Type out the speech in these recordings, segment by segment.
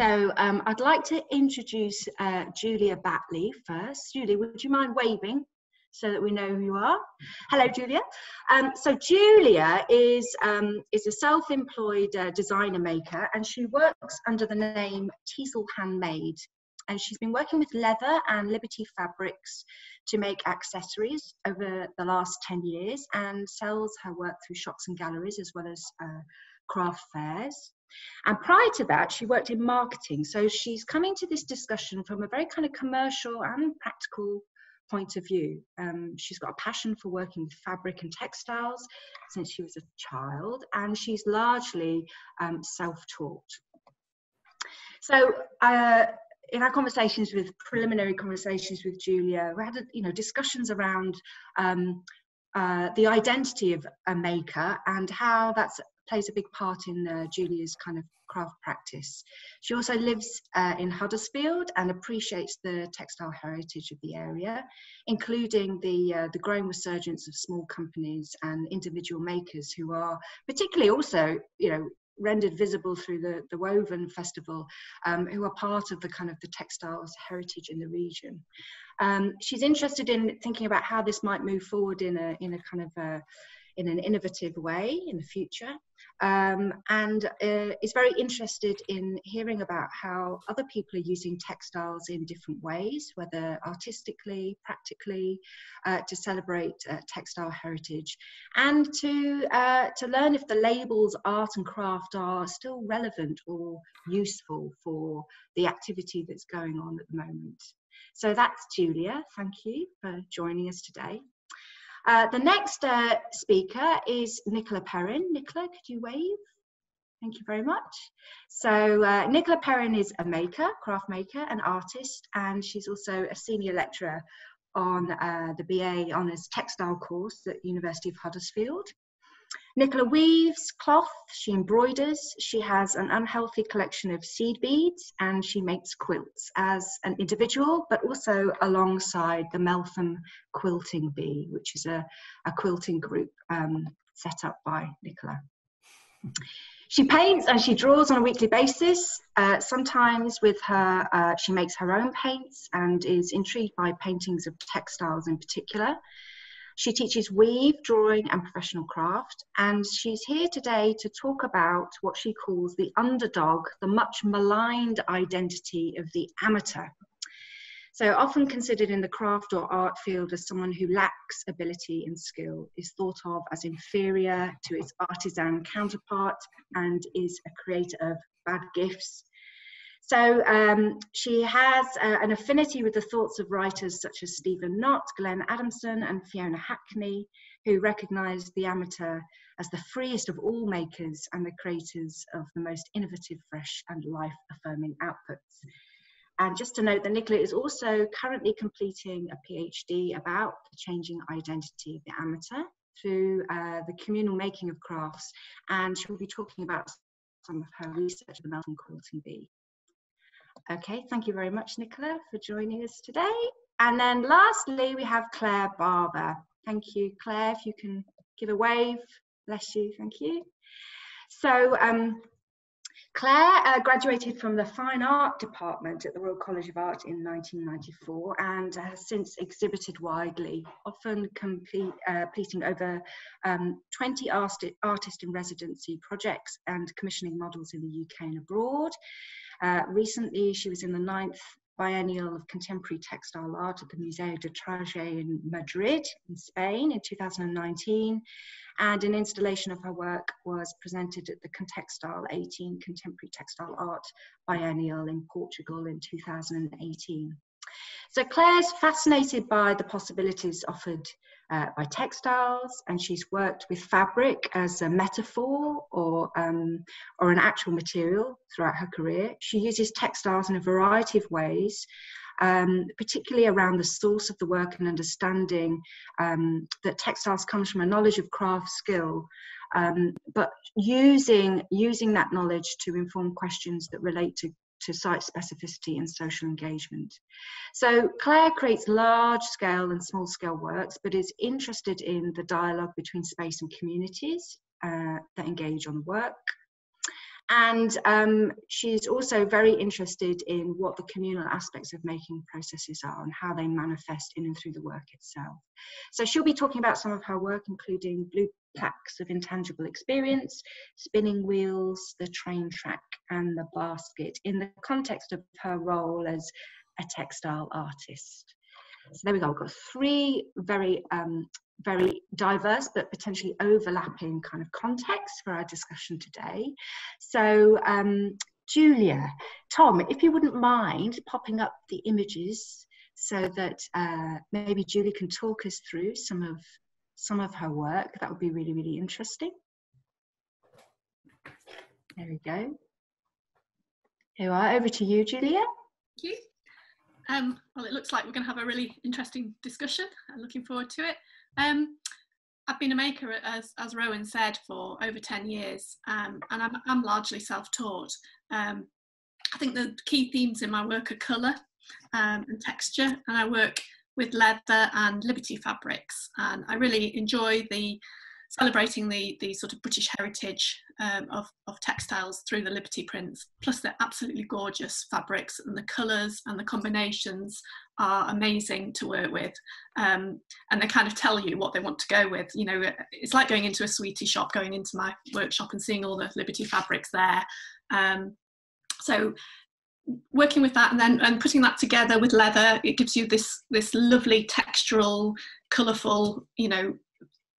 So um, I'd like to introduce uh, Julia Batley first. Julia, would you mind waving so that we know who you are? Hello, Julia. Um, so Julia is, um, is a self-employed uh, designer maker and she works under the name Teasel Handmade. And she's been working with leather and Liberty fabrics to make accessories over the last 10 years and sells her work through shops and galleries as well as uh, craft fairs. And prior to that, she worked in marketing. So she's coming to this discussion from a very kind of commercial and practical point of view. Um, she's got a passion for working with fabric and textiles since she was a child, and she's largely um, self taught. So, uh, in our conversations with preliminary conversations with Julia, we had you know discussions around um, uh, the identity of a maker and how that's plays a big part in uh, Julia's kind of craft practice. She also lives uh, in Huddersfield and appreciates the textile heritage of the area, including the, uh, the growing resurgence of small companies and individual makers who are particularly also, you know, rendered visible through the, the Woven Festival, um, who are part of the kind of the textiles heritage in the region. Um, she's interested in thinking about how this might move forward in a, in a kind of a, in an innovative way in the future um, and uh, is very interested in hearing about how other people are using textiles in different ways, whether artistically, practically, uh, to celebrate uh, textile heritage, and to uh, to learn if the labels art and craft are still relevant or useful for the activity that's going on at the moment. So that's Julia. Thank you for joining us today. Uh, the next uh, speaker is Nicola Perrin. Nicola, could you wave? Thank you very much. So uh, Nicola Perrin is a maker, craft maker, an artist, and she's also a senior lecturer on uh, the BA Honours Textile course at University of Huddersfield. Nicola weaves cloth, she embroiders, she has an unhealthy collection of seed beads, and she makes quilts as an individual, but also alongside the Meltham Quilting Bee, which is a, a quilting group um, set up by Nicola. She paints and she draws on a weekly basis. Uh, sometimes with her, uh, she makes her own paints and is intrigued by paintings of textiles in particular. She teaches weave, drawing, and professional craft, and she's here today to talk about what she calls the underdog, the much maligned identity of the amateur. So, often considered in the craft or art field as someone who lacks ability and skill, is thought of as inferior to its artisan counterpart and is a creator of bad gifts so um, she has uh, an affinity with the thoughts of writers such as Stephen Knott, Glenn Adamson, and Fiona Hackney, who recognised the amateur as the freest of all makers and the creators of the most innovative, fresh, and life affirming outputs. And just to note that Nicola is also currently completing a PhD about the changing identity of the amateur through uh, the communal making of crafts, and she will be talking about some of her research at the Meltham Quilting Bee. Okay, thank you very much, Nicola, for joining us today. And then lastly, we have Claire Barber. Thank you, Claire, if you can give a wave. Bless you, thank you. So um, Claire uh, graduated from the Fine Art Department at the Royal College of Art in 1994 and has since exhibited widely, often complete, uh, completing over um, 20 artist, artist in residency projects and commissioning models in the UK and abroad. Uh, recently, she was in the ninth biennial of contemporary textile art at the Museo de Traje in Madrid, in Spain, in 2019. And an installation of her work was presented at the Contextile 18 Contemporary Textile Art Biennial in Portugal in 2018. So Claire's fascinated by the possibilities offered uh, by textiles, and she's worked with fabric as a metaphor or, um, or an actual material throughout her career. She uses textiles in a variety of ways, um, particularly around the source of the work and understanding um, that textiles comes from a knowledge of craft skill, um, but using, using that knowledge to inform questions that relate to to site specificity and social engagement. So Claire creates large scale and small scale works, but is interested in the dialogue between space and communities uh, that engage on work. and um, she's also very interested in what the communal aspects of making processes are and how they manifest in and through the work itself. So she'll be talking about some of her work, including blue plaques of intangible experience, spinning wheels, the train track, and the basket in the context of her role as a textile artist. So there we go. We've got three very, um, very diverse but potentially overlapping kind of contexts for our discussion today. So um, Julia, Tom, if you wouldn't mind popping up the images so that uh, maybe Julie can talk us through some of some of her work, that would be really, really interesting. There we go. Here are. Over to you, Julia. Thank you. Um, well, it looks like we're going to have a really interesting discussion. I'm looking forward to it. Um, I've been a maker, as, as Rowan said, for over 10 years, um, and I'm, I'm, largely self-taught. Um, I think the key themes in my work are colour um, and texture, and I work with leather and Liberty fabrics, and I really enjoy the celebrating the, the sort of British heritage um, of, of textiles through the Liberty prints. Plus, they're absolutely gorgeous fabrics, and the colours and the combinations are amazing to work with. Um, and they kind of tell you what they want to go with. You know, it's like going into a sweetie shop, going into my workshop and seeing all the Liberty fabrics there. Um, so working with that and then and putting that together with leather it gives you this this lovely textural colorful you know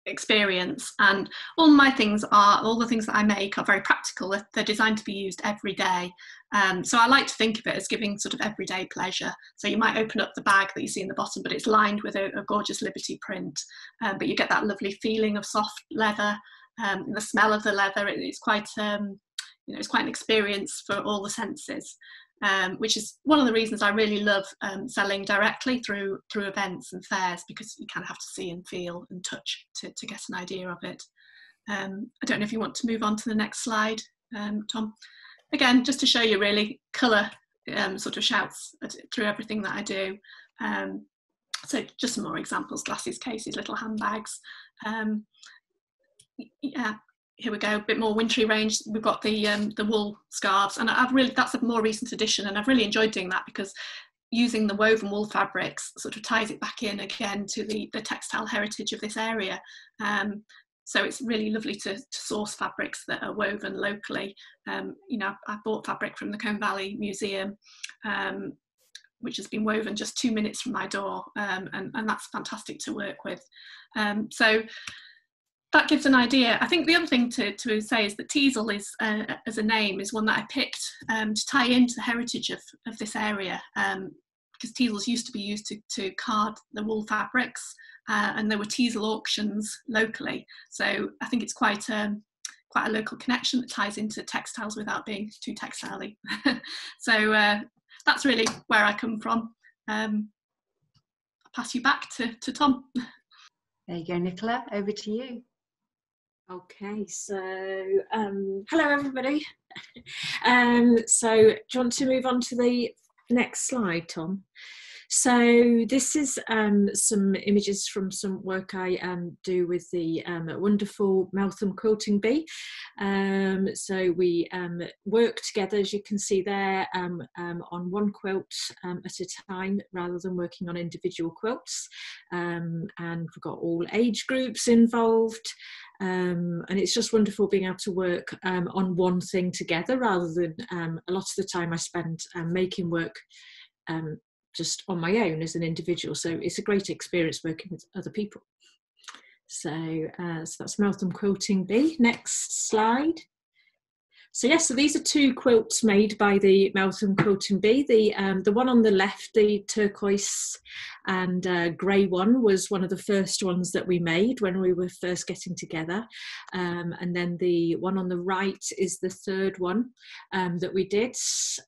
experience. And all my things are all the things that i make are very practical. They're designed to be used every day. Um, so i like to think of it as giving sort of everyday pleasure. So you might open up the bag that you see in the bottom but it's lined with a, a gorgeous liberty print. Um, but you get that lovely feeling of soft leather um, the smell of the leather. It, it's quite um, you know it's quite an experience for all the senses um, which is one of the reasons I really love um, selling directly through through events and fairs because you kind of have to see and feel and touch to, to get an idea of it. Um, I don't know if you want to move on to the next slide, um, Tom. Again, just to show you really colour um, sort of shouts through everything that I do. Um, so just some more examples, glasses, cases, little handbags. yeah, here we go, a bit more wintry range. We've got the um, the wool scarves, and I've really that's a more recent addition, and I've really enjoyed doing that because using the woven wool fabrics sort of ties it back in again to the the textile heritage of this area. Um, so it's really lovely to, to, source fabrics that are woven locally. Um, you know, I, bought fabric from the Colne Valley Museum, um, which has been woven just two minutes from my door, um, and, and that's fantastic to work with. Um, so that gives an idea. I think the other thing to, to say is that Teasel is, uh, as a name, is one that I picked um, to tie into the heritage of, of this area, um, because Teasels used to be used to, to card the wool fabrics, uh, and there were Teasel auctions locally. So I think it's quite um, quite a local connection that ties into textiles without being too textile so uh, that's really where I come from. Um, I'll pass you back to, to Tom. There you go, Nicola, over to you. Okay, so um, hello everybody. um, so do you want to move on to the next slide, Tom? So this is um, some images from some work I um, do with the um, wonderful Meltham Quilting Bee. Um, so we um, work together, as you can see there, um, on one quilt at a time rather than working on individual quilts. and we've got all age groups involved. Um, and it's just wonderful being able to work um, on one thing together rather than um, a lot of the time I spend making work just on my own as an individual. So it's a great experience working with other people. So, uh, so that's Meltham Quilting Bee. Next slide. So yes, so these are two quilts made by the Meltham Quilting Bee. The um, the one on the left, the turquoise and uh, grey one, was one of the first ones that we made when we were first getting together. Um, and then the one on the right is the third one um, that we did.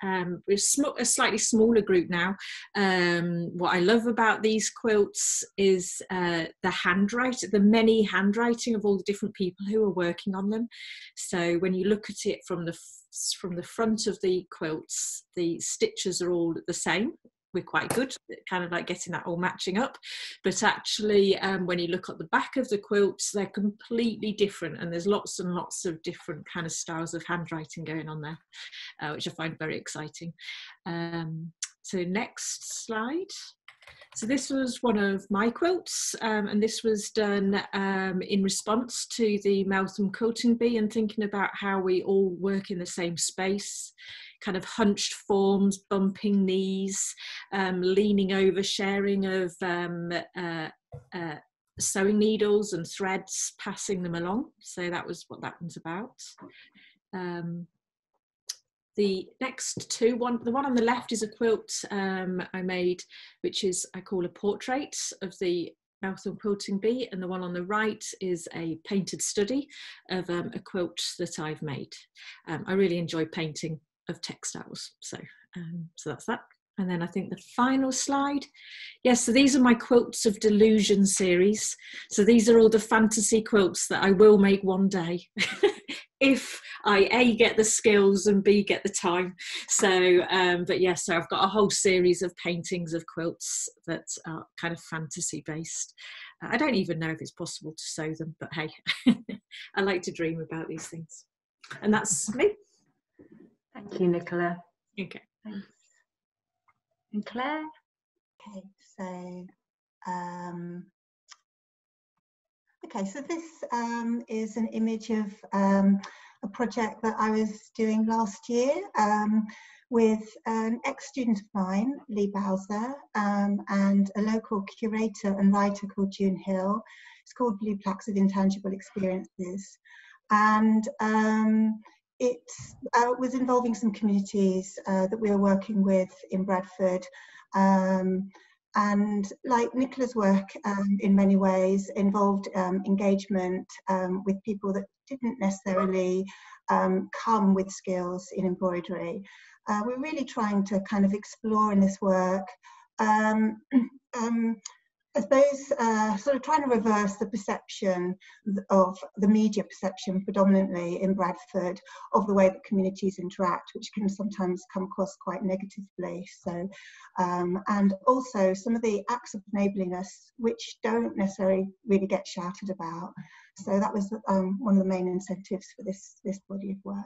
Um, we're sm- a slightly smaller group now. Um, what I love about these quilts is uh, the handwriting, the many handwriting of all the different people who are working on them. So when you look at it from the from the front of the quilts, the stitches are all the same we're quite good kind of like getting that all matching up. But actually um, when you look at the back of the quilts they're completely different and there's lots and lots of different kind of styles of handwriting going on there uh, which i find very exciting. Um, so next slide. So this was one of my quilts, um, and this was done um, in response to the Meltham Quilting Bee and thinking about how we all work in the same space, kind of hunched forms, bumping knees, um, leaning over, sharing of um, uh, uh, sewing needles and threads, passing them along. So that was what that one's about. Um, the next two, one, the one on the left is a quilt um, I made, which is I call a portrait of the Meltham Quilting Bee, and the one on the right is a painted study of um, a quilt that I've made. Um, I really enjoy painting of textiles, so um, so that's that. And then I think the final slide. Yes, so these are my Quilts of Delusion series. So these are all the fantasy quilts that I will make one day. if I A get the skills and B get the time. So, um, but yes, yeah, so I've got a whole series of paintings of quilts that are kind of fantasy based. Uh, I don't even know if it's possible to sew them, but hey, I like to dream about these things. And that's me. Thank you, Nicola. Okay. Thanks. And Claire? Okay, so um, Okay, so this um, is an image of um, a project that I was doing last year um, with an ex-student of mine, Lee Bowser, um, and a local curator and writer called June Hill. It's called Blue Plaques of Intangible Experiences. And um, it uh, was involving some communities uh, that we were working with in Bradford. Um, and like Nicola's work um, in many ways involved um, engagement um, with people that didn't necessarily um, come with skills in embroidery. Uh, we're really trying to kind of explore in this work um, I suppose uh, sort of trying to reverse the perception of the media perception predominantly in Bradford of the way that communities interact, which can sometimes come across quite negatively. So, um, and also some of the acts of enabling us, which don't necessarily really get shouted about. So that was um, one of the main incentives for this, this body of work.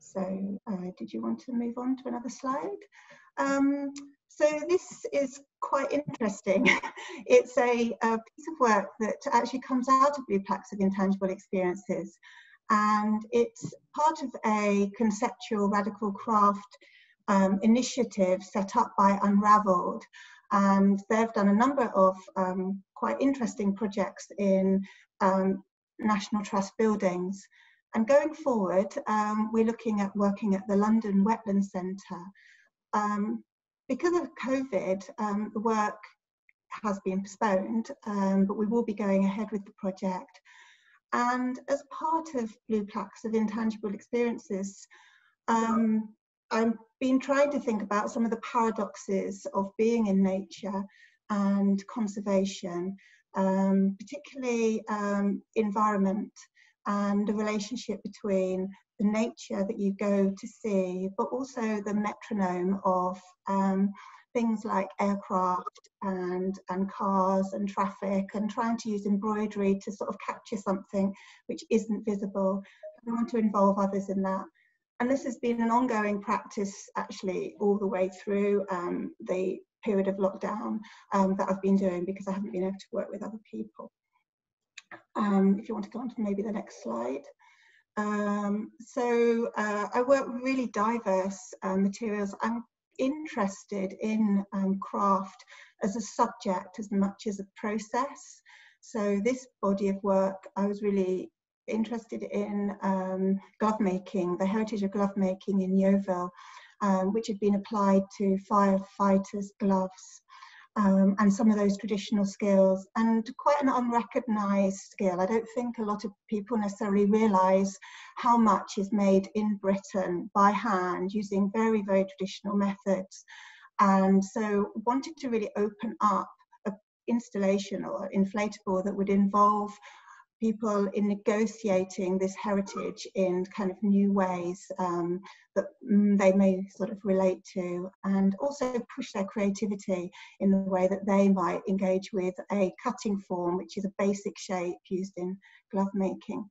So uh, did you want to move on to another slide? Um, so this is quite interesting. it's a, a, piece of work that actually comes out of Blue Plaques of Intangible Experiences and it's part of a conceptual radical craft um, initiative set up by Unravelled and they've done a number of um, quite interesting projects in um, National Trust buildings. And going forward, um, we're looking at working at the London Wetland Centre um, because of COVID, um, the work has been postponed, um, but we will be going ahead with the project. And as part of Blue Plaques of Intangible Experiences, um, I've been trying to think about some of the paradoxes of being in nature and conservation, um, particularly um, environment and the relationship between the nature that you go to see, but also the metronome of um, things like aircraft and, and cars and traffic and trying to use embroidery to sort of capture something which isn't visible. I want to involve others in that. And this has been an ongoing practice actually all the way through um, the period of lockdown um, that I've been doing because I haven't been able to work with other people. Um, if you want to go on to maybe the next slide. Um, so uh, I work with really diverse uh, materials. I'm interested in um, craft as a subject as much as a process. So this body of work, I was really interested in um, glove making, the heritage of glove making in Yeovil, um, which had been applied to firefighters' gloves um, and some of those traditional skills and quite an unrecognized skill. I don't think a lot of people necessarily realize how much is made in Britain by hand using very, very traditional methods. And so wanted to really open up an installation or inflatable that would involve people in negotiating this heritage in kind of new ways um, that mm, they may sort of relate to and also push their creativity in the way that they might engage with a cutting form which is a basic shape used in glove making.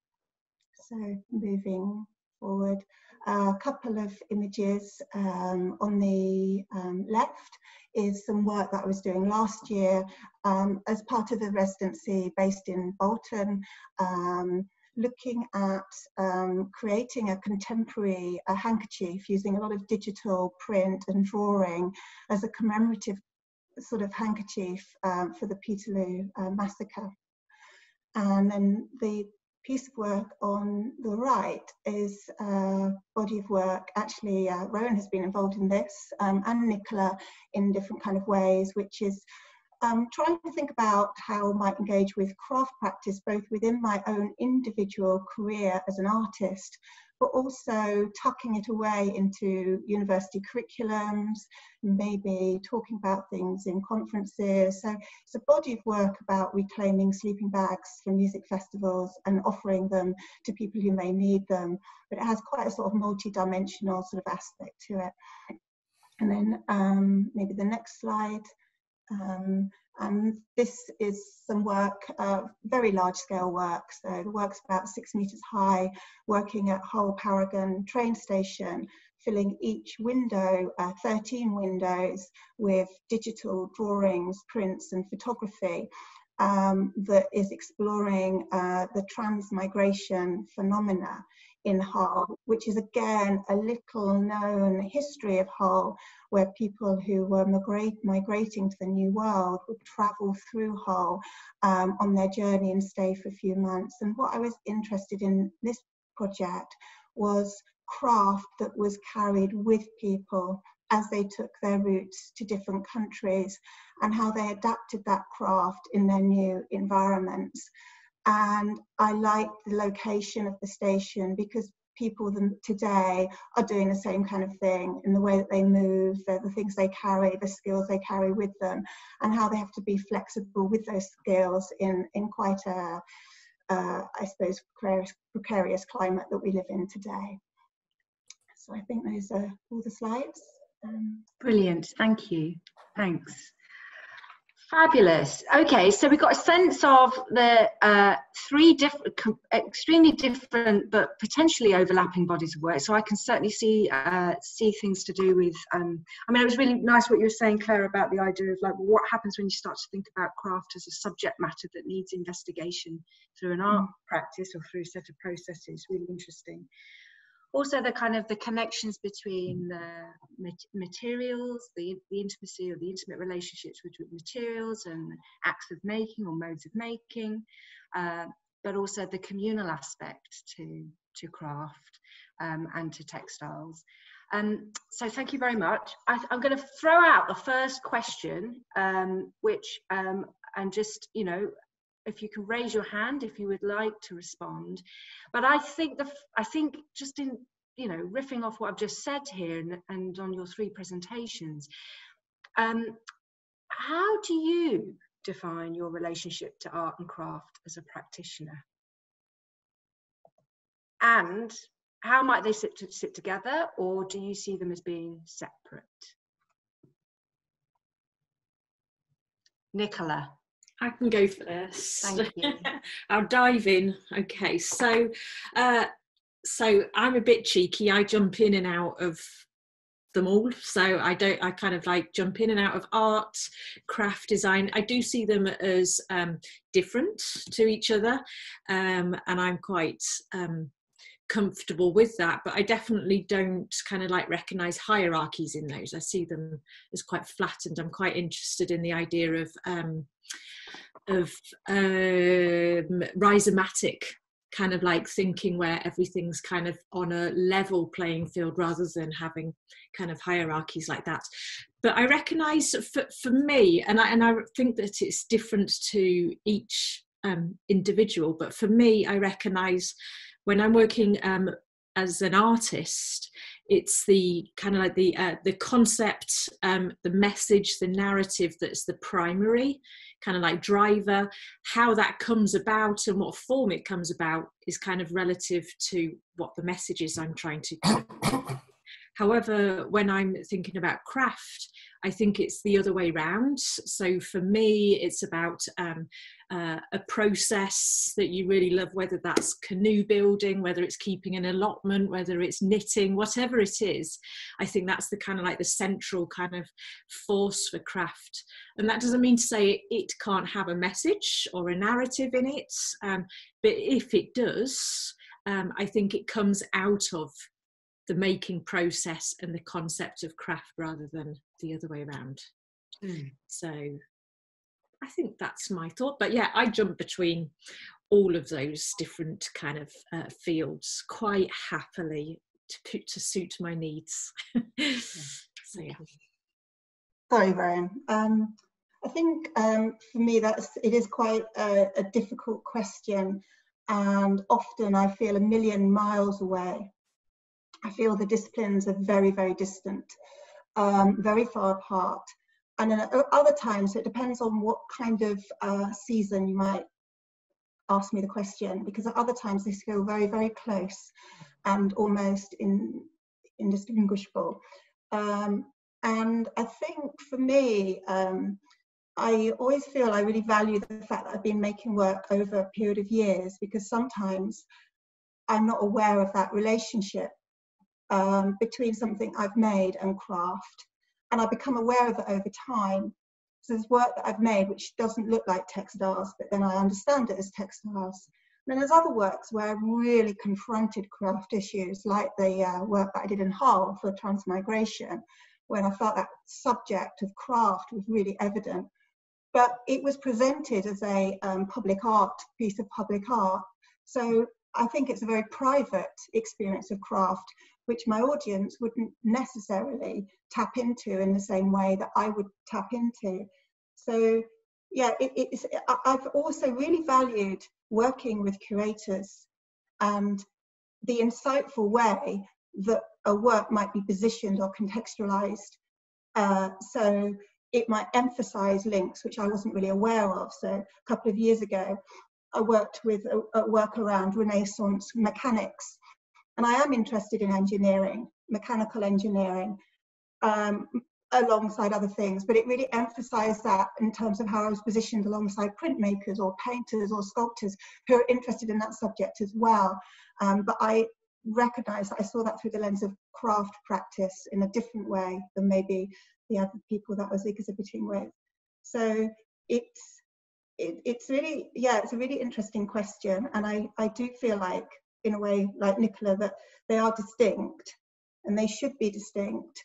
So moving forward, a couple of images um, on the um, left is some work that I was doing last year um, as part of a residency based in Bolton, um, looking at um, creating a contemporary a handkerchief using a lot of digital print and drawing as a commemorative sort of handkerchief um, for the Peterloo uh, massacre. And then the piece of work on the right is a body of work. Actually, uh, Rowan has been involved in this um, and Nicola in different kind of ways, which is um, trying to think about how I might engage with craft practice both within my own individual career as an artist, but also tucking it away into university curriculums, maybe talking about things in conferences. So it's a body of work about reclaiming sleeping bags from music festivals and offering them to people who may need them. But it has quite a sort of multi-dimensional sort of aspect to it. And then um, maybe the next slide. Um, and this is some work, uh, very large scale work. So the work's about six meters high, working at Hull Paragon train station, filling each window, uh, 13 windows, with digital drawings, prints, and photography. Um, that is exploring uh, the transmigration phenomena in Hull, which is again a little known history of Hull, where people who were migrate, migrating to the New World would travel through Hull um, on their journey and stay for a few months. And what I was interested in this project was craft that was carried with people as they took their routes to different countries and how they adapted that craft in their new environments and I like the location of the station because people today are doing the same kind of thing in the way that they move, the, the things they carry, the skills they carry with them, and how they have to be flexible with those skills in, in quite a, uh, I suppose, precarious, precarious climate that we live in today. So I think those are all the slides. Um, Brilliant, thank you. Thanks. Fabulous. Okay, so we've got a sense of the uh, three different, extremely different but potentially overlapping bodies of work. So I can certainly see uh, see things to do with. Um, I mean, it was really nice what you were saying, Claire, about the idea of like what happens when you start to think about craft as a subject matter that needs investigation through an art mm. practice or through a set of processes. Really interesting also the kind of the connections between the materials, the, the intimacy or the intimate relationships between materials and acts of making or modes of making, uh, but also the communal aspect to, to craft um, and to textiles. Um, so thank you very much. I, am going to throw out the first question, um, which, um, and just, you know, if you can raise your hand if you would like to respond. But I think the I think just in you know riffing off what I've just said here and, and on your three presentations, um, how do you define your relationship to art and craft as a practitioner? And how might they sit, to, sit together or do you see them as being separate? Nicola. I can go first. Thank you. I'll dive in. Okay, so uh, so I'm a bit cheeky. I jump in and out of them all. So I don't. I kind of like jump in and out of art, craft, design. I do see them as um, different to each other, um, and I'm quite um, comfortable with that. But I definitely don't kind of like recognize hierarchies in those. I see them as quite flattened. I'm quite interested in the idea of um, of um, rhizomatic kind of like thinking where everything's kind of on a level playing field rather than having kind of hierarchies like that but i recognize for, for me and I, and I think that it's different to each um, individual but for me i recognize when i'm working um, as an artist it's the kind of like the uh, the concept um, the message the narrative that's the primary kind of like driver how that comes about and what form it comes about is kind of relative to what the message is i'm trying to however when i'm thinking about craft I think it's the other way round. So for me, it's about um, uh, a process that you really love, whether that's canoe building, whether it's keeping an allotment, whether it's knitting, whatever it is. I think that's the kind of like the central kind of force for craft. And that doesn't mean to say it can't have a message or a narrative in it, um, but if it does, um, I think it comes out of the making process and the concept of craft rather than the other way around. Mm. So I think that's my thought. But yeah, I jump between all of those different kind of uh, fields quite happily to put to suit my needs. so yeah. Sorry, Brian. Um, I think um, for me that's it is quite a, a difficult question, and often I feel a million miles away I feel the disciplines are very, very distant, um, very far apart. And then at other times, it depends on what kind of uh, season you might ask me the question, because at other times they feel very, very close and almost in, indistinguishable. Um, and I think for me, um, I always feel I really value the fact that I've been making work over a period of years because sometimes I'm not aware of that relationship um, between something I've made and craft. And I become aware of it over time. So there's work that I've made which doesn't look like textiles, but then I understand it as textiles. And then there's other works where I've really confronted craft issues, like the uh, work that I did in Hull for transmigration, when I felt that subject of craft was really evident. But it was presented as a um, public art, piece of public art. So I think it's a very private experience of craft, which my audience wouldn't necessarily tap into in the same way that I would tap into. So, yeah, it, it's, I've also really valued working with curators and the insightful way that a work might be positioned or contextualized. Uh, so it might emphasize links which I wasn't really aware of. So a couple of years ago, I worked with a, a work around Renaissance mechanics and I am interested in engineering, mechanical engineering, um, alongside other things, but it really emphasized that in terms of how I was positioned alongside printmakers or painters or sculptors who are interested in that subject as well. Um, but I recognized I saw that through the lens of craft practice in a different way than maybe the other people that I was exhibiting with. So it's it, it's really yeah it's a really interesting question and I, I do feel like in a way like Nicola that they are distinct and they should be distinct.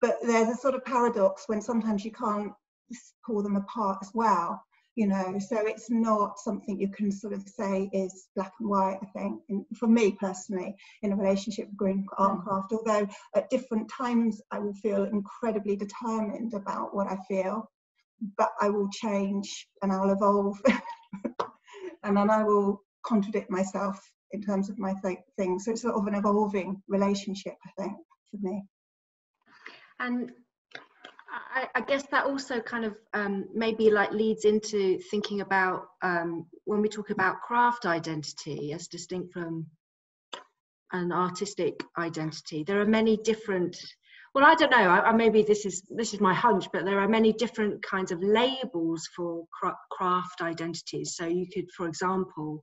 But there's a sort of paradox when sometimes you can't pull them apart as well, you know. So it's not something you can sort of say is black and white, I think, in, for me personally, in a relationship with green art and mm. craft. Although at different times I will feel incredibly determined about what I feel, but I will change and I'll evolve. and then I will contradict myself in terms of my th- things. So it's sort of an evolving relationship, I think, for me. And I, I guess that also kind of um, maybe like leads into thinking about um, when we talk about craft identity as distinct from an artistic identity. There are many different. Well, I don't know. I, I, maybe this is this is my hunch, but there are many different kinds of labels for craft identities. So you could, for example,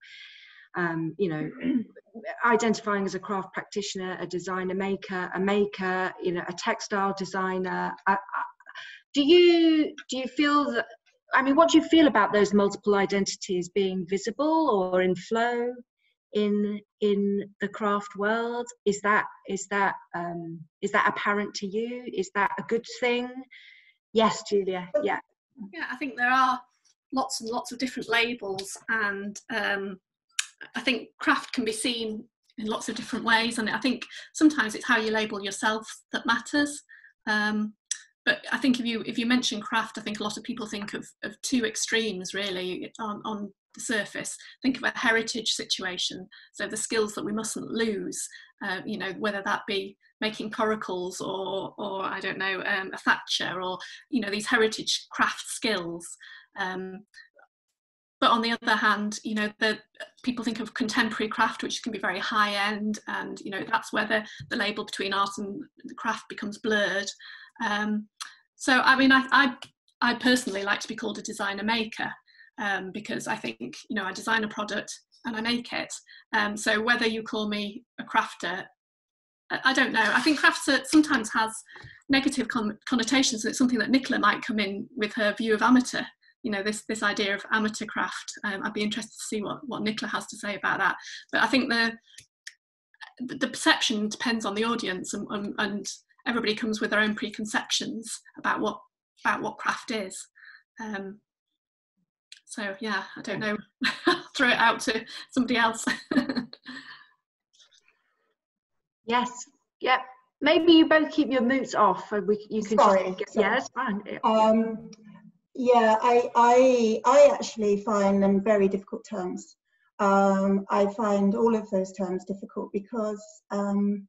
um, you know, identifying as a craft practitioner, a designer maker, a maker, you know, a textile designer. I, I, do you do you feel that? I mean, what do you feel about those multiple identities being visible or in flow in in the craft world? Is that is that um, is that apparent to you? Is that a good thing? Yes, Julia. Yeah. Yeah, I think there are lots and lots of different labels and um, I think craft can be seen in lots of different ways, and I think sometimes it's how you label yourself that matters. Um, but I think if you if you mention craft, I think a lot of people think of, of two extremes really on, on the surface. Think of a heritage situation, so the skills that we mustn't lose. Uh, you know, whether that be making coracles or or I don't know um, a thatcher or you know these heritage craft skills. Um, but on the other hand, you know the people think of contemporary craft, which can be very high end, and you know that's where the, the label between art and craft becomes blurred. Um, so I mean, I, I I personally like to be called a designer maker um, because I think you know I design a product and I make it. Um, so whether you call me a crafter, I don't know. I think crafter sometimes has negative con- connotations. And it's something that Nicola might come in with her view of amateur. You know, this this idea of amateur craft. Um, I'd be interested to see what what Nicola has to say about that. But I think the the perception depends on the audience, and, and, and everybody comes with their own preconceptions about what about what craft is. Um, so yeah, I don't know. Throw it out to somebody else. yes. Yep. Maybe you both keep your moots off, and we you can Sorry, just sorry. yeah, it's fine. Um, yeah, I, I, I actually find them very difficult terms. Um, I find all of those terms difficult because um,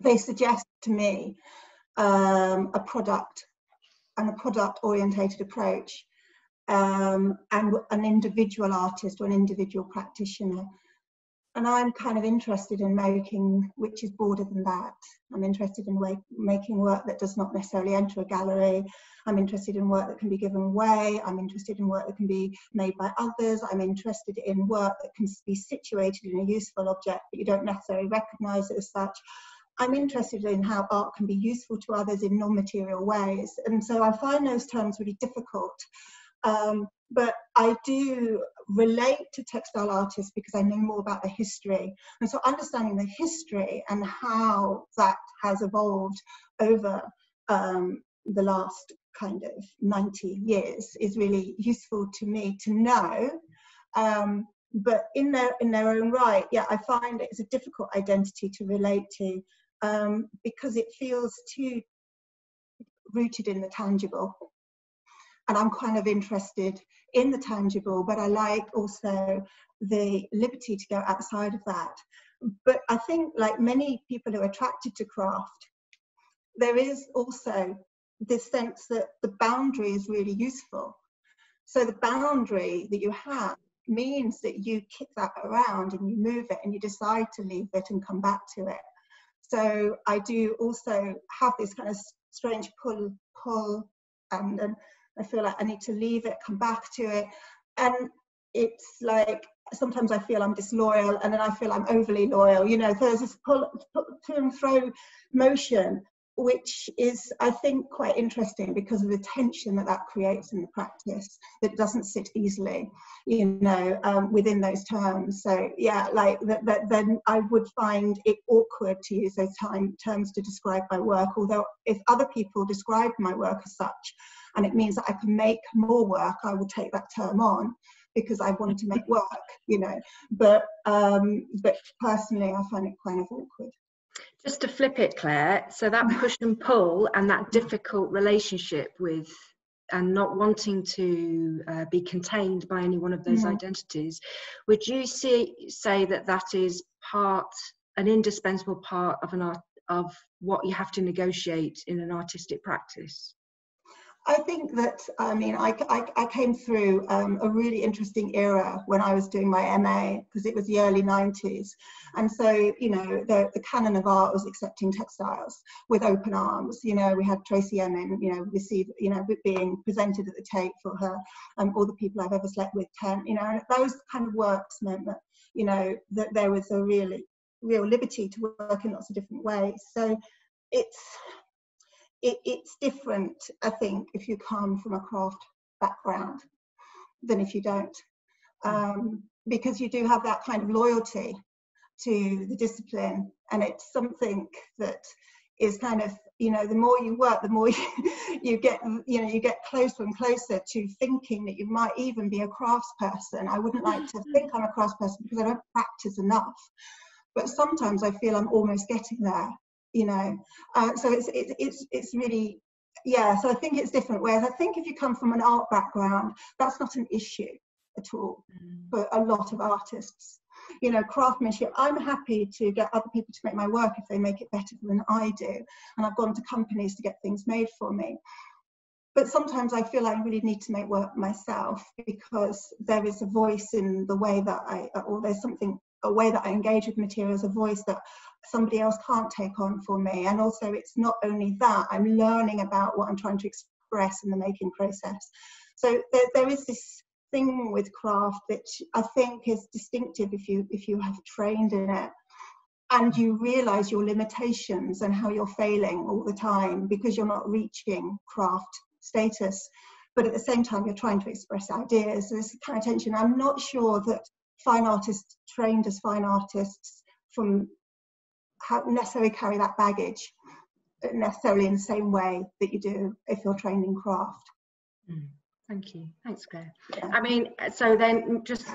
they suggest to me um, a product and a product orientated approach um, and an individual artist or an individual practitioner. And I'm kind of interested in making, which is broader than that. I'm interested in making work that does not necessarily enter a gallery. I'm interested in work that can be given away. I'm interested in work that can be made by others. I'm interested in work that can be situated in a useful object, but you don't necessarily recognize it as such. I'm interested in how art can be useful to others in non-material ways. And so I find those terms really difficult. Um, but I do relate to textile artists because I know more about the history. And so understanding the history and how that has evolved over um, the last kind of 90 years is really useful to me to know. Um, but in their in their own right, yeah, I find it's a difficult identity to relate to um, because it feels too rooted in the tangible. And I'm kind of interested in the tangible, but I like also the liberty to go outside of that. But I think, like many people who are attracted to craft, there is also this sense that the boundary is really useful. So the boundary that you have means that you kick that around and you move it and you decide to leave it and come back to it. So I do also have this kind of strange pull, pull, um, and then I feel like I need to leave it, come back to it, and it's like sometimes I feel I'm disloyal, and then I feel I'm overly loyal. You know, there's this pull, to and fro motion, which is I think quite interesting because of the tension that that creates in the practice that doesn't sit easily, you know, um, within those terms. So yeah, like that, that, then I would find it awkward to use those time terms to describe my work. Although if other people describe my work as such, and it means that I can make more work, I will take that term on because I want to make work, you know. But um, but personally, I find it kind of awkward. Just to flip it, Claire, so that push and pull and that difficult relationship with and not wanting to uh, be contained by any one of those Mhm. identities, would you see, say that that is part, an indispensable part of an art, of what you have to negotiate in an artistic practice? I think that, I mean, I, I, I came through um, a really interesting era when I was doing my MA because it was the early 90s. And so, you know, the, the canon of art was accepting textiles with open arms. You know, we had Tracey Emin, you know, receive, you know, being presented at the Tate for her, um, all the people I've ever slept with, 10, you know, and those kind of works meant that, you know, that there was a really, real liberty to work in lots of different ways. So it's, it, it's different, I think, if you come from a craft background than if you don't. Um, because you do have that kind of loyalty to the discipline, and it's something that is kind of you know the more you work the more you, you get you know you get closer and closer to thinking that you might even be a crafts person i wouldn't like to think i'm a crafts person because i don't practice enough. But sometimes i feel i'm almost getting there you know uh, so it's, it's it's it's really yeah so i think it's different whereas i think if you come from an art background that's not an issue at all mm. for a lot of artists. You know, craftsmanship, I'm happy to get other people to make my work if they make it better than I do. And I've gone to companies to get things made for me. But sometimes I feel I really need to make work myself because there is a voice in the way that I, or there's something, a way that I engage with materials, a voice that somebody else can't take on for me. And also, it's not only that, I'm learning about what I'm trying to express in the making process. So there, there is this thing with craft which I think is distinctive if you if you have trained in it and you realize your limitations and how you're failing all the time because you're not reaching craft status but at the same time you're trying to express ideas there's kind of tension i'm not sure that fine artists trained as fine artists from how necessarily carry that baggage necessarily in the same way that you do if you're trained in craft mm. Thank you. Thanks, Claire. I mean, so then just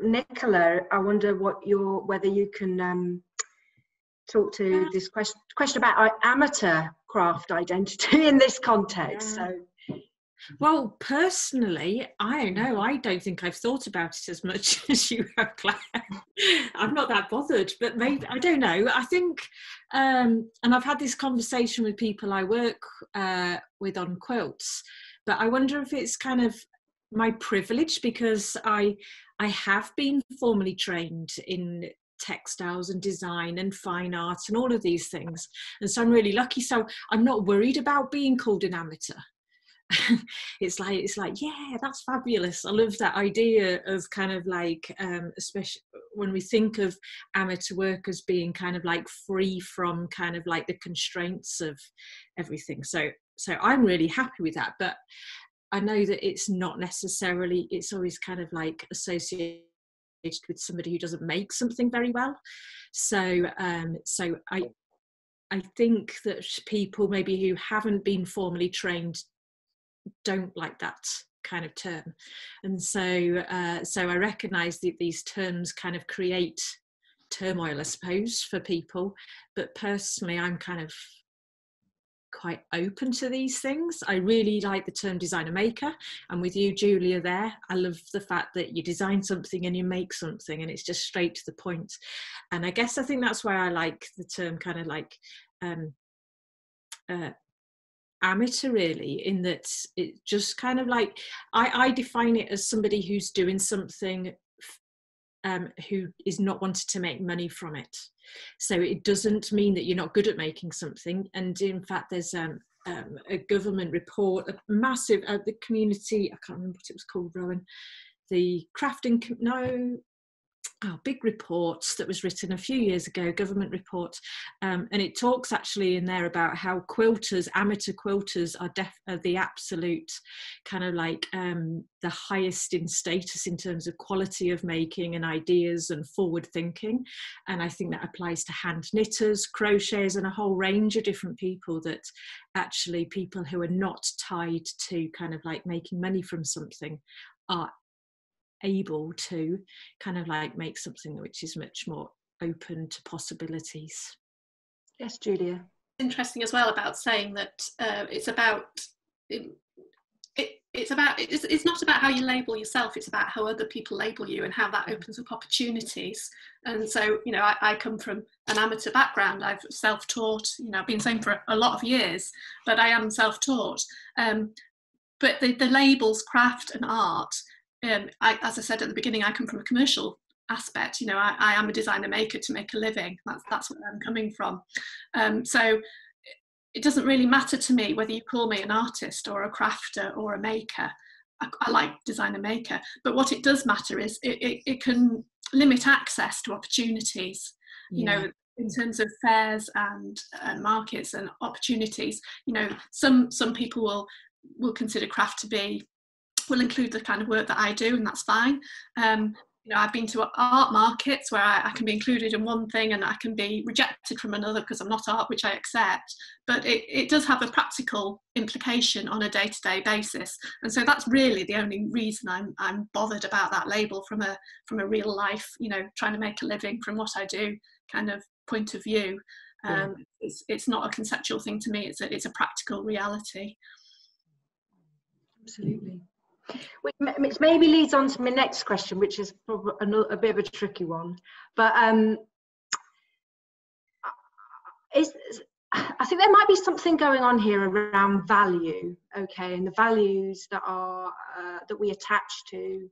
Nicola, I wonder what your whether you can um, talk to this question question about amateur craft identity in this context. Yeah. So. Well, personally, I don't know. I don't think I've thought about it as much as you have, Claire. I'm not that bothered, but maybe I don't know. I think, um, and I've had this conversation with people I work uh, with on quilts but I wonder if it's kind of my privilege because I I have been formally trained in textiles and design and fine arts and all of these things and so i'm really lucky so i'm not worried about being called an amateur it's like it's like yeah that's fabulous. I love that idea of kind of like um especially when we think of amateur work as being kind of like free from kind of like the constraints of everything. So so i'm really happy with that but i know that it's not necessarily it's always kind of like associated with somebody who doesn't make something very well. So um so i i think that people maybe who haven't been formally trained don't like that kind of term and so uh, so i recognize that these terms kind of create turmoil i suppose for people but personally i'm kind of quite open to these things. I really like the term designer maker. And with you, Julia, there, I love the fact that you design something and you make something and it's just straight to the point. And I guess I think that's why I like the term kind of like um, uh, amateur really in that it just kind of like I, I define it as somebody who's doing something um, who is not wanted to make money from it so it doesn't mean that you're not good at making something. And in fact, there's um, um, a government report, a massive, uh, the community, I can't remember what it was called, Rowan, the crafting, no, oh, big report that was written a few years ago, government report, um, and it talks actually in there about how quilters, amateur quilters, are, def- are the absolute kind of like um, the highest in status in terms of quality of making and ideas and forward thinking. And I think that applies to hand knitters, crocheters, and a whole range of different people that actually people who are not tied to kind of like making money from something are able to kind of like make something which is much more open to possibilities. Yes, Julia. Interesting as well about saying that uh, it's about it, it, it's about it's, it's not about how you label yourself it's about how other people label you and how that opens up opportunities and so you know I, I come from an amateur background i've self-taught you know i've been saying for a lot of years but i am self-taught um, but the, the labels craft and art um, I, as I said at the beginning, I come from a commercial aspect. You know, I, I, am a designer maker to make a living. That's that's where I'm coming from. Um, so it doesn't really matter to me whether you call me an artist or a crafter or a maker. I, I like designer maker, but what it does matter is it, it, it can limit access to opportunities. You yeah. know, in terms of fairs and, and markets and opportunities. You know, some some people will will consider craft to be will include the kind of work that I do, and that's fine. Um, you know, I've been to art markets where I, I, can be included in one thing and I can be rejected from another because I'm not art, which I accept. But it, it does have a practical implication on a day-to-day basis, and so that's really the only reason I'm I'm bothered about that label from a from a real life, you know, trying to make a living from what I do kind of point of view. Um, yeah. it's it's not a conceptual thing to me. It's a it's a practical reality. Absolutely. Which maybe leads on to my next question, which is probably a, bit of a tricky one. But um, is, I think there might be something going on here around value, okay, and the values that are uh, that we attach to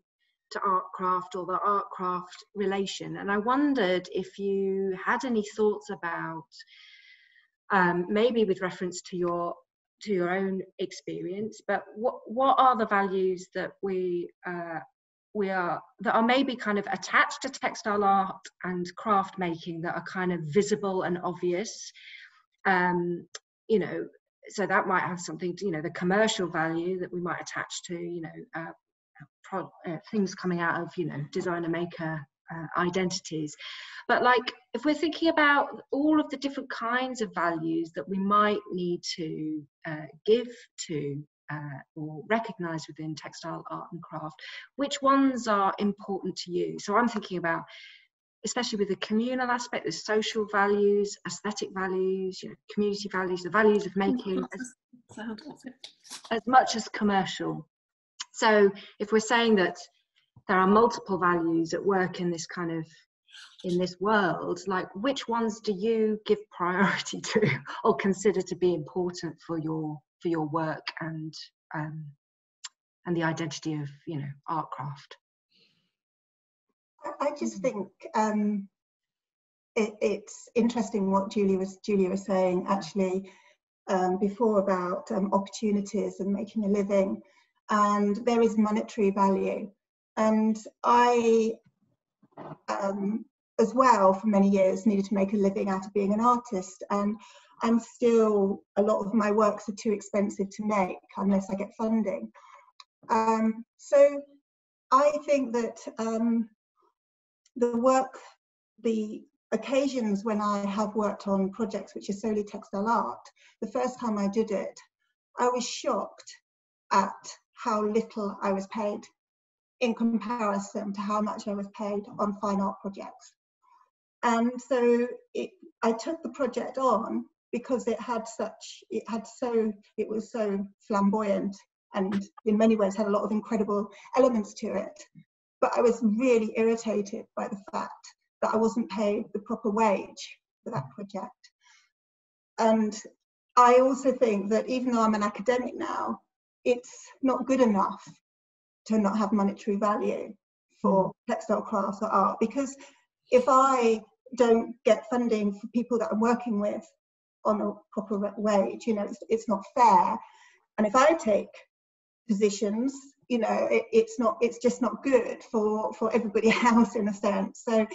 to art craft or the art craft relation. And I wondered if you had any thoughts about um, maybe with reference to your to your own experience, but what what are the values that we uh, we are that are maybe kind of attached to textile art and craft making that are kind of visible and obvious? Um, you know so that might have something to you know the commercial value that we might attach to you know uh, pro- uh, things coming out of you know designer maker uh, identities. But like if we're thinking about all of the different kinds of values that we might need to uh, give to uh, or recognize within textile art and craft which ones are important to you? So i'm thinking about especially with the communal aspect, the social values, aesthetic values, you know, community values, the values of making as, as much as commercial. So if we're saying that there are multiple values at work in this kind of in this world, like which ones do you give priority to or consider to be important for your for your work and um, and the identity of you know art craft? I just think um, it, it's interesting what Julie was Julia was saying actually um, before about um, opportunities and making a living, and there is monetary value, and I, um, as well, for many years needed to make a living out of being an artist, and I'm still a lot of my works are too expensive to make unless I get funding. Um, so I think that um, the work, the occasions when I have worked on projects which are solely textile art, the first time I did it, I was shocked at how little I was paid in comparison to how much I was paid on fine art projects. And so it, I took the project on because it had such, it had so, it was so flamboyant and in many ways had a lot of incredible elements to it but I was really irritated by the fact that I wasn't paid the proper wage for that project. And I also think that even though I'm an academic now, it's not good enough to not have monetary value for mm. textile crafts or art because if I don't get funding for people that I'm working with on a proper wage, you know, it's, it's not fair. And if I take positions you know it, it's not it's just not good for for everybody else in a sense so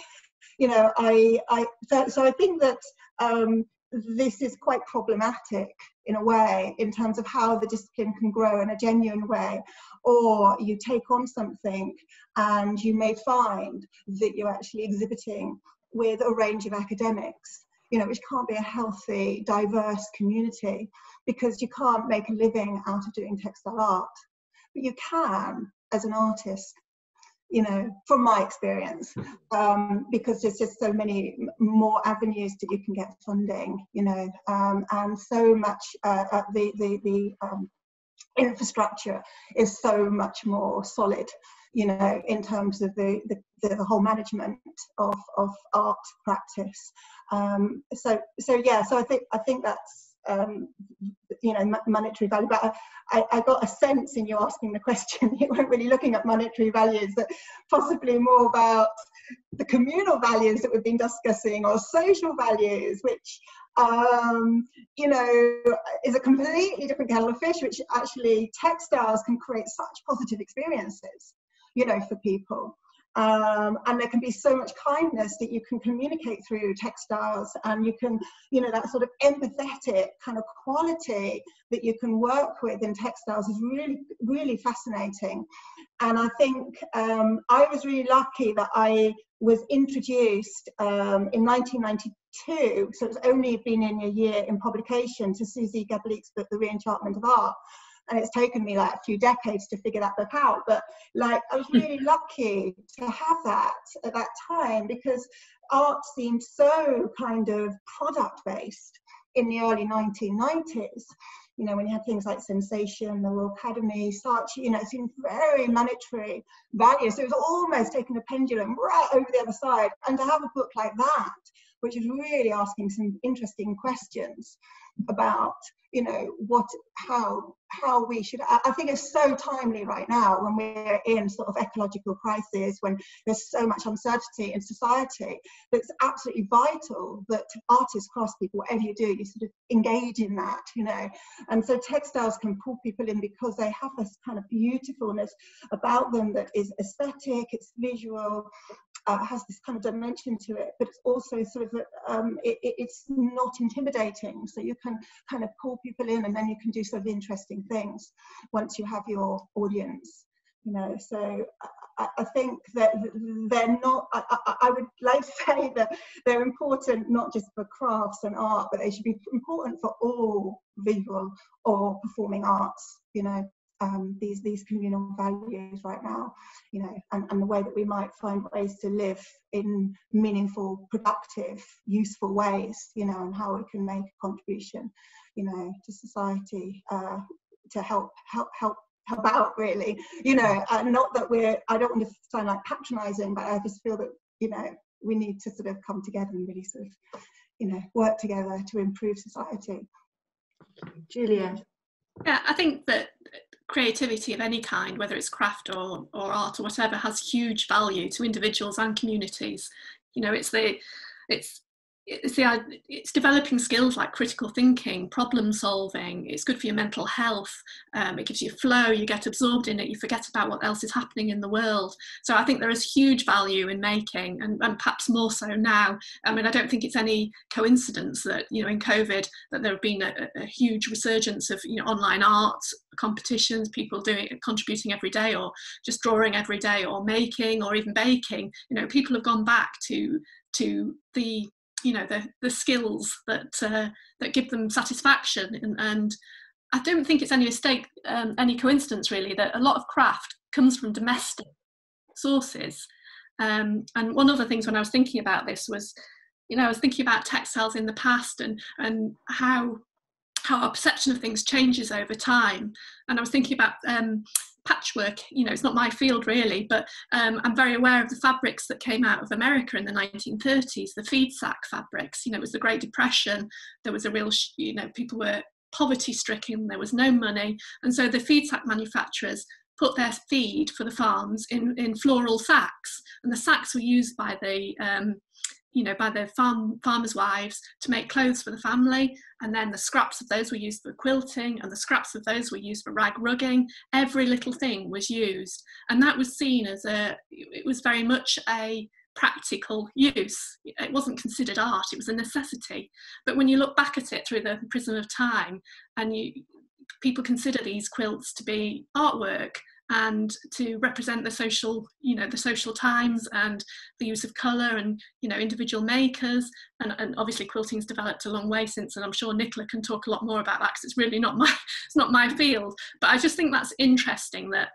you know i i so, so i think that um this is quite problematic in a way in terms of how the discipline can grow in a genuine way. Or you take on something and you may find that you're actually exhibiting with a range of academics you know which can't be a healthy diverse community because you can't make a living out of doing textile art. But you can as an artist you know from my experience um, because there's just so many more avenues that you can get funding you know um, and so much uh, uh, the the, the um, infrastructure is so much more solid you know in terms of the the, the whole management of of art practice. Um, so so yeah so i think i think that's um, you know, monetary value. But I, I, got a sense in you asking the question, you weren't really looking at monetary values, that possibly more about the communal values that we've been discussing or social values, which, um, you know, is a completely different kettle of fish, which actually textiles can create such positive experiences, you know, for people. Um, and there can be so much kindness that you can communicate through textiles and you can you know that sort of empathetic kind of quality that you can work with in textiles is really really fascinating. And i think um, i was really lucky that i was introduced um, in 1992 so it's only been in a year in publication to Suzi Gablik's book the reenchantment of art and it's taken me like a few decades to figure that book out but like i was hmm. really lucky to have that at that time because art seemed so kind of product based in the early 1990s, you know, when you had things like Sensation, the Royal Academy, such, you know, it seemed very monetary value. So it was almost taking a pendulum right over the other side. And to have a book like that, which is really asking some interesting questions about you know what how how we should i think it's so timely right now when we're in sort of ecological crisis when there's so much uncertainty in society that's absolutely vital that artists cross people whatever you do you sort of engage in that you know. And so textiles can pull people in because they have this kind of beautifulness about them that is aesthetic it's visual uh, has this kind of dimension to it, but it's also sort of, um, it, it's not intimidating. So you can kind of pull people in and then you can do sort of interesting things once you have your audience, you know. So I, I think that they're not, I, I, I, would like to say that they're important not just for crafts and art, but they should be important for all visual or performing arts, you know um, these these communal values right now, you know, and, and the way that we might find ways to live in meaningful, productive, useful ways, you know, and how we can make a contribution, you know, to society uh, to help help help help out really, you know, uh, not that we're I don't want to sound like patronising, but I just feel that you know we need to sort of come together and really sort of you know work together to improve society. Julia. Yeah, I think that creativity of any kind, whether it's craft or, or art or whatever, has huge value to individuals and communities. You know, it's the it's it's the it's developing skills like critical thinking problem solving it's good for your mental health um, it gives you flow you get absorbed in it you forget about what else is happening in the world. So i think there is huge value in making and, and perhaps more so now. I mean i don't think it's any coincidence that you know in covid that there have been a, a huge resurgence of you know online art competitions people doing contributing every day or just drawing every day or making or even baking. You know people have gone back to to the you know the the skills that uh, that give them satisfaction. And, and I don't think it's any mistake um, any coincidence really that a lot of craft comes from domestic sources. Um, and one of the things when I was thinking about this was you know I was thinking about textiles in the past and and how how our perception of things changes over time. And I was thinking about um, patchwork you know it's not my field really but um, i'm very aware of the fabrics that came out of america in the 1930s the feed sack fabrics. You know it was the great depression. There was a real you know people were poverty stricken. There was no money. And so the feed sack manufacturers put their feed for the farms in, in floral sacks. And the sacks were used by the um, you know, by the farm farmers' wives to make clothes for the family, and then the scraps of those were used for quilting, and the scraps of those were used for rag rugging. Every little thing was used, and that was seen as a. It was very much a practical use. It wasn't considered art; it was a necessity. But when you look back at it through the prism of time, and you people consider these quilts to be artwork and to represent the social you know the social times and the use of color and you know individual makers and, and obviously quilting's developed a long way since and i'm sure nicola can talk a lot more about that because it's really not my it's not my field but i just think that's interesting that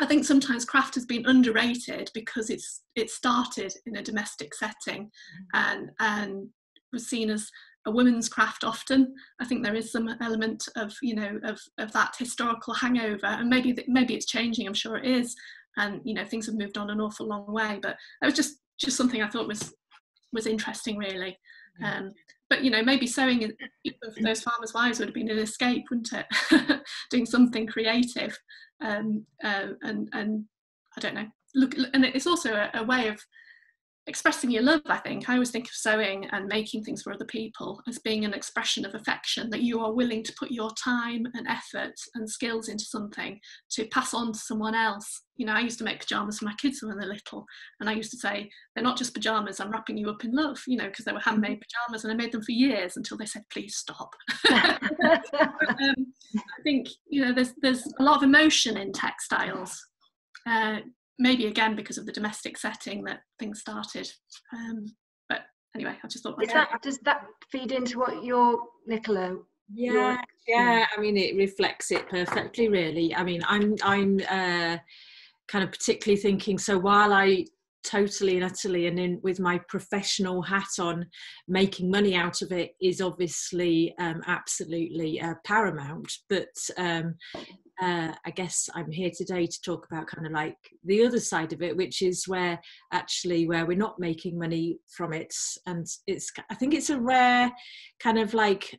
I think sometimes craft has been underrated because it's it started in a domestic setting mm-hmm. and and was seen as a women's craft often. I think there is some element of you know of of that historical hangover, and maybe maybe it's changing. I'm sure it is, and you know things have moved on an awful long way. But it was just just something I thought was was interesting, really. Um, but you know maybe sewing those farmers' wives would have been an escape, wouldn't it? Doing something creative, um, uh, and and I don't know. Look, and it's also a, a way of expressing your love, I think. I always think of sewing and making things for other people as being an expression of affection, that you are willing to put your time and effort and skills into something to pass on to someone else. You know, I used to make pajamas for my kids when they were little, and I used to say, they're not just pajamas, I'm wrapping you up in love, you know, because they were handmade pajamas, and I made them for years until they said, please stop. um, I think, you know, there's, there's a lot of emotion in textiles. Uh, maybe again because of the domestic setting that things started. Um, but anyway, I just thought. That, does that feed into what your Nicola? Yeah, yeah. I mean, it reflects it perfectly. Really. I mean, I'm I'm uh, kind of particularly thinking. So while I totally and utterly and in with my professional hat on making money out of it is obviously um, absolutely uh, paramount. But um, uh, I guess I'm here today to talk about kind of like the other side of it, which is where actually where we're not making money from it, and it's I think it's a rare kind of like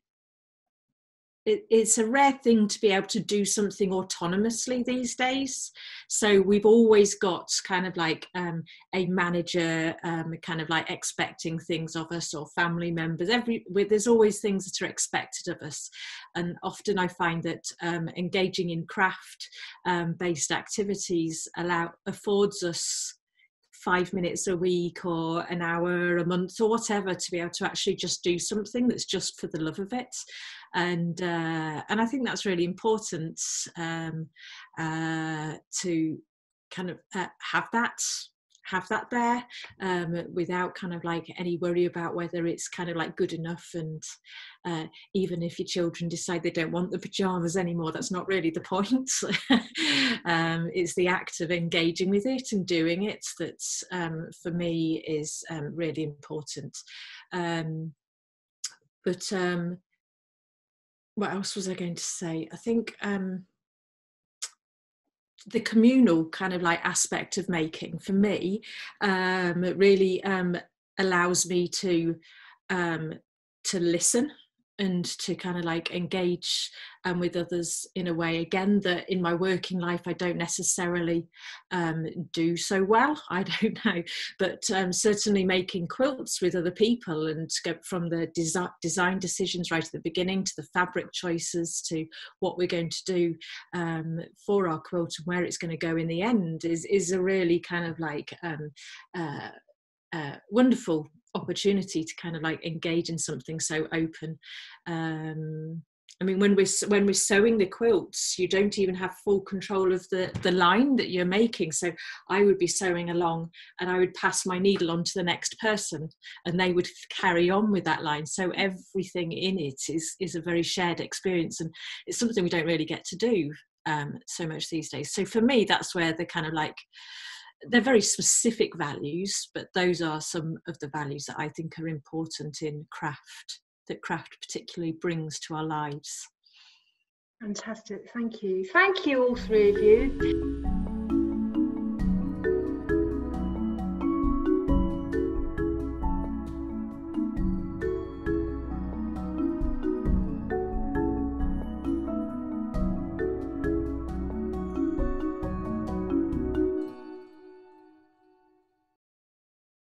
it, it's a rare thing to be able to do something autonomously these days. So we've always got kind of like um, a manager, um, kind of like expecting things of us, or family members. Every there's always things that are expected of us, and often I find that um, engaging in craft-based um, activities allow affords us five minutes a week or an hour a month or whatever to be able to actually just do something that's just for the love of it and uh, and I think that's really important um, uh, to kind of uh, have that have that there um, without kind of like any worry about whether it's kind of like good enough and uh, even if your children decide they don't want the pajamas anymore that's not really the point. Um, it's the act of engaging with it and doing it that um, for me is um, really important. Um, but um, what else was I going to say? I think um, the communal kind of like aspect of making for me um, really um, allows me to um, to listen and to kind of like engage um, with others in a way again that in my working life I don't necessarily um, do so well. I don't know. But um, certainly making quilts with other people and go from the desi- design decisions right at the beginning to the fabric choices to what we're going to do um, for our quilt and where it's going to go in the end is is a really kind of like um, uh, uh, wonderful opportunity to kind of like engage in something so open um I mean, when we're when we're sewing the quilts, you don't even have full control of the the line that you're making. So I would be sewing along, and I would pass my needle on to the next person, and they would carry on with that line. So everything in it is is a very shared experience, and it's something we don't really get to do um, so much these days. So for me, that's where the kind of like they're very specific values, but those are some of the values that I think are important in craft, that craft particularly brings to our lives. Fantastic, thank you. Thank you, all three of you.